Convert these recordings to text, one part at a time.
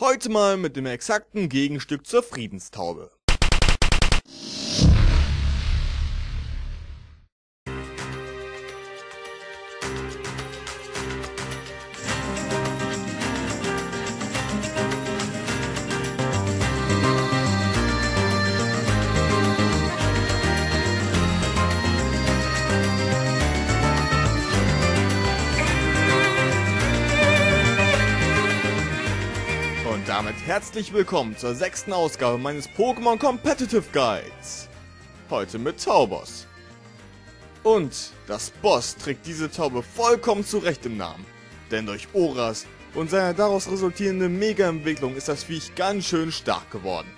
Heute mal mit dem exakten Gegenstück zur Friedenstaube. Und damit herzlich willkommen zur sechsten Ausgabe meines Pokémon Competitive Guides. Heute mit Taubos. Und das Boss trägt diese Taube vollkommen zurecht im Namen. Denn durch Oras und seine daraus resultierende Mega-Entwicklung ist das Viech ganz schön stark geworden.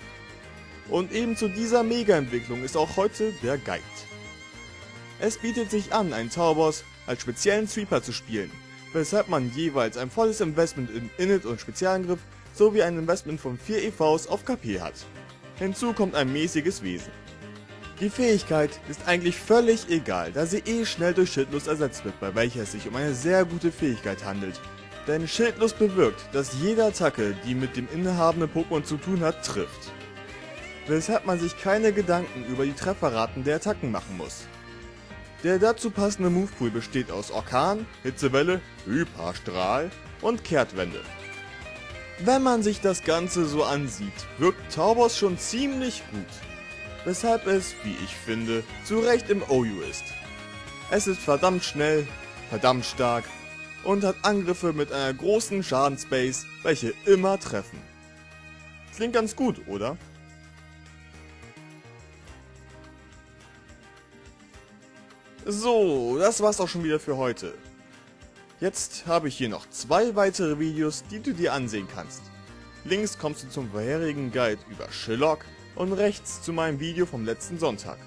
Und eben zu dieser Mega-Entwicklung ist auch heute der Guide. Es bietet sich an, einen Taubos als speziellen Sweeper zu spielen, weshalb man jeweils ein volles Investment in Init und Spezialangriff sowie ein Investment von 4 EVs auf KP hat. Hinzu kommt ein mäßiges Wesen. Die Fähigkeit ist eigentlich völlig egal, da sie eh schnell durch Schildlust ersetzt wird, bei welcher es sich um eine sehr gute Fähigkeit handelt. Denn Schildlust bewirkt, dass jede Attacke, die mit dem innehabenden Pokémon zu tun hat, trifft. Weshalb man sich keine Gedanken über die Trefferraten der Attacken machen muss. Der dazu passende Movepool besteht aus Orkan, Hitzewelle, Hyperstrahl und Kehrtwende. Wenn man sich das Ganze so ansieht, wirkt Taubos schon ziemlich gut. Weshalb es, wie ich finde, zu Recht im OU ist. Es ist verdammt schnell, verdammt stark und hat Angriffe mit einer großen Schadensbase, welche immer treffen. Klingt ganz gut, oder? So, das war's auch schon wieder für heute. Jetzt habe ich hier noch zwei weitere Videos, die du dir ansehen kannst. Links kommst du zum vorherigen Guide über Sherlock und rechts zu meinem Video vom letzten Sonntag.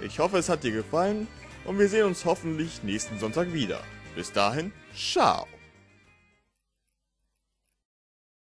Ich hoffe es hat dir gefallen und wir sehen uns hoffentlich nächsten Sonntag wieder. Bis dahin, ciao!